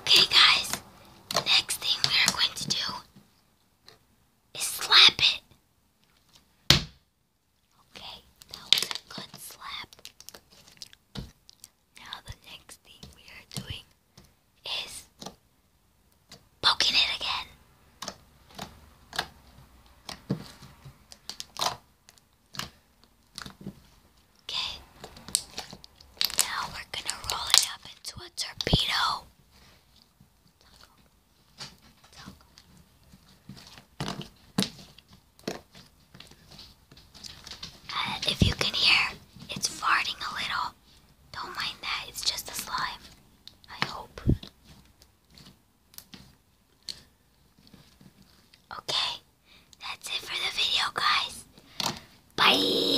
Okay, guys, the next thing we are going to do is slap it. Okay, that was a good slap. Now, the next thing we are doing is poking it again. Okay. Now we're gonna roll it up into a torpedo. guys. Bye.